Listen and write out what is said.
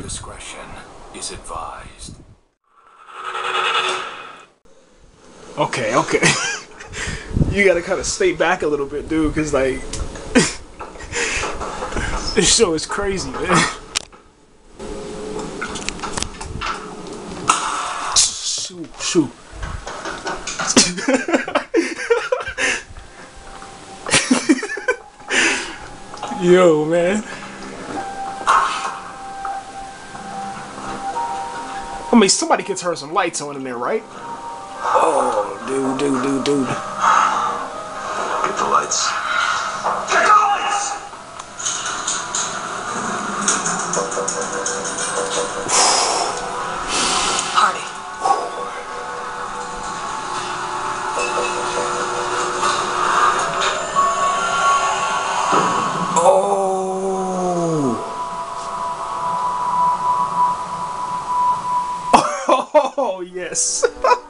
Discretion is advised. Okay, okay. you gotta kind of stay back a little bit, dude, because, like, this show is crazy, man. Shoot, shoot. Yo, man. I mean, somebody can turn some lights on in there, right? Oh, dude, dude, dude, dude. Get the lights. Get the lights! Hardy. Oh, yes.